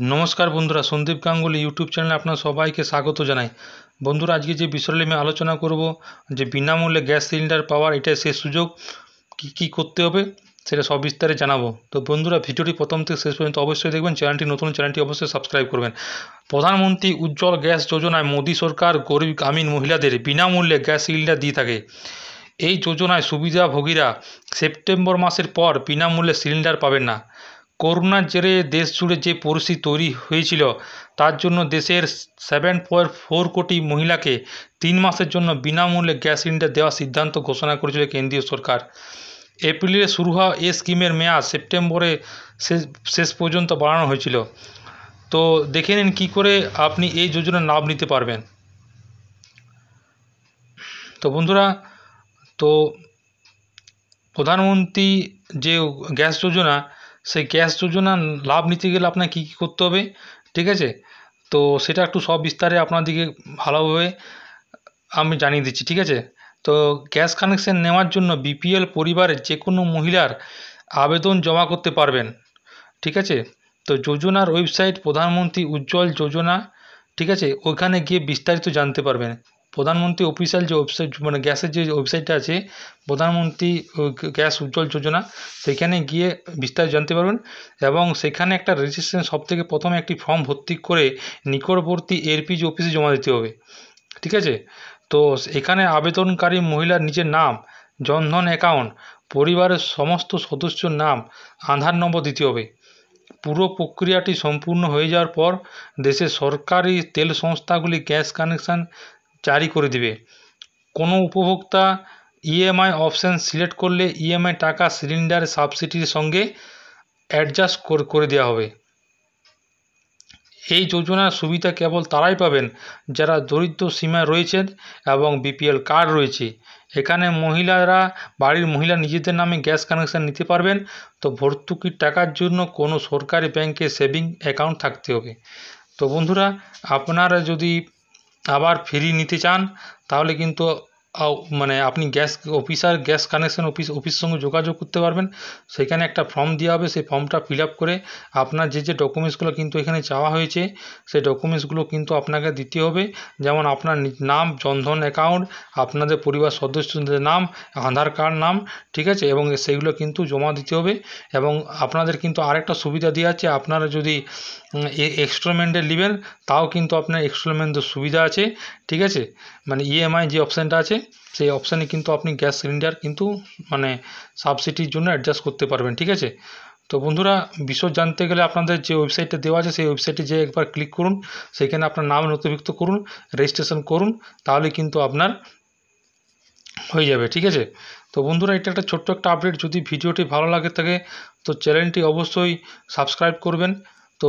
নমস্কার বন্ধুরা, সন্দীপ গাঙ্গুলি ইউটিউব চ্যানেলে আপনার সবাইকে স্বাগত জানাই। বন্ধুরা, আজকে যে বিষয় নিয়ে আমি আলোচনা করব, যে বিনামূল্যে গ্যাস সিলিন্ডার পাওয়ার এটা শেষ সুযোগ, কী কী করতে হবে, সেটা সব বিস্তারে জানাব। তো বন্ধুরা, ভিডিওটি প্রথম থেকে শেষ পর্যন্ত অবশ্যই দেখবেন, চ্যানেলটি নতুন, চ্যানেলটি অবশ্যই সাবস্ক্রাইব করবেন। প্রধানমন্ত্রী উজ্জ্বল গ্যাস যোজনায় মোদী সরকার গরিব গ্রামীণ মহিলাদের বিনামূল্যে গ্যাস সিলিন্ডার দিয়ে থাকে। এই যোজনায় সুবিধাভোগীরা সেপ্টেম্বর মাসের পর বিনামূল্যে সিলিন্ডার পাবেন না। করোনার জেরে দেশ জুড়ে যে পরিস্থিতি তৈরি হয়েছিল, তার জন্য দেশের সেভেন পয়েন্ট ফোর কোটি মহিলাকে তিন মাসের জন্য বিনামূল্যে গ্যাস সিলিন্ডার দেওয়ার সিদ্ধান্ত ঘোষণা করেছিল কেন্দ্রীয় সরকার। এপ্রিলে শুরু হওয়া এই স্কিমের মেয়াদ সেপ্টেম্বরে শেষ শেষ পর্যন্ত বাড়ানো হয়েছিল। তো দেখে নিন কী করে আপনি এই যোজনার লাভ নিতে পারবেন। তো বন্ধুরা, তো প্রধানমন্ত্রী যে গ্যাস যোজনা সেই গ্যাস যোজনার লাভ নিতে গেলে আপনাকে কী কী করতে হবে, ঠিক আছে? তো সেটা একটু সব বিস্তারে আপনাদেরকে ভালোভাবে আমি জানিয়ে দিচ্ছি, ঠিক আছে? তো গ্যাস কানেকশান নেওয়ার জন্য বিপিএল পরিবারের যে কোনো মহিলার আবেদন জমা করতে পারবেন, ঠিক আছে? তো যোজনার ওয়েবসাইট প্রধানমন্ত্রী উজ্জ্বল যোজনা, ঠিক আছে? ওইখানে গিয়ে বিস্তারিত জানতে পারবেন। প্রধানমন্ত্রী অফিসিয়াল যে ওয়েবসাইট মানে গ্যাসের যে ওয়েবসাইটটা আছে, প্রধানমন্ত্রী গ্যাস উজ্জ্বল যোজনা, সেখানে গিয়ে বিস্তারিত জানতে পারবেন। এবং সেখানে একটা রেজিস্ট্রেশন সব থেকে প্রথমে একটি ফর্ম ভর্তি করে নিকটবর্তী এলপিজি অফিসে জমা দিতে হবে। ঠিক আছে? তো এখানে আবেদনকারী মহিলার নিজের নাম, জনধন অ্যাকাউন্ট পরিবারের সমস্ত সদস্যর নাম, আধার নম্বর দিতে হবে। পুরো প্রক্রিয়াটি সম্পূর্ণ হয়ে যাওয়ার পর দেশের সরকারি তেল সংস্থাগুলি গ্যাস কানেকশান জারি করে দিবে। কোনো উপভোক্তা ইএমআই অপশান সিলেক্ট করলে ইএমআই টাকা সিলিন্ডার সাবসিডির সঙ্গে অ্যাডজাস্ট করে দেওয়া হবে। এই যোজনার সুবিধা কেবল তারাই পাবেন যারা দরিদ্র সীমায় রয়েছেন এবং বিপিএল কার্ড রয়েছে। এখানে মহিলারা, বাড়ির মহিলা নিজেদের নামে গ্যাস কানেকশান নিতে পারবেন। তো ভর্তুকির টাকার জন্য কোনো সরকারি ব্যাংকে সেভিং অ্যাকাউন্ট থাকতে হবে। তো বন্ধুরা, আপনারা যদি আবার ফিরিয়ে নিতে চান তাহলে কিন্তু মানে আপনি gas officer gas connection office office সঙ্গে যোগাযোগ করতে পারবেন। সেখানে একটা ফর্ম দেওয়া হবে, সেই ফর্মটা ফিল আপ করে আপনার যে যে ডকুমেন্টসগুলো কিন্তু এখানে চাওয়া হয়েছে, সেই ডকুমেন্টসগুলো কিন্তু আপনাকে দিতে হবে। যেমন আপনার নাম, জনধন অ্যাকাউন্ট আপনাদের পরিবার সদস্যদের নাম, আধার কার্ড নাম, ঠিক আছে? এবং সেইগুলো কিন্তু জমা দিতে হবে। এবং আপনাদের কিন্তু আরেকটা সুবিধা দেওয়া আছে, আপনারা যদি এক্সট্রোমেন্টে নেবেন, তাও কিন্তু আপনার এক্সট্রোমেন্টের সুবিধা আছে, ঠিক আছে? মানে ইএমআই যে অপশানটা আছে সেই অপশানে কিন্তু আপনি গ্যাস সিলিন্ডার কিন্তু মানে সাবসিডির জন্য অ্যাডজাস্ট করতে পারবেন, ঠিক আছে? তো বন্ধুরা, বিশদ জানতে গেলে আপনাদের যে ওয়েবসাইটটা দেওয়া আছে, সেই ওয়েবসাইটে যেয়ে একবার ক্লিক করুন। সেখানে আপনার নাম নথিভুক্ত করুন রেজিস্ট্রেশন করুন, তাহলে কিন্তু আপনার হয়ে যাবে, ঠিক আছে? তো বন্ধুরা, এটা একটা ছোট্ট একটা আপডেট যদি ভিডিওটি ভালো লাগে থাকে, তো চ্যানেলটি অবশ্যই সাবস্ক্রাইব করবেন। তো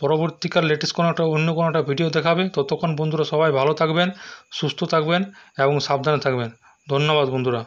পরবর্তীকাল লেটেস্ট কোনো একটা, অন্য কোনো একটা ভিডিও দেখাবে। ততক্ষণ বন্ধুরা সবাই ভালো থাকবেন, সুস্থ থাকবেন এবং সাবধানে থাকবেন। ধন্যবাদ বন্ধুরা।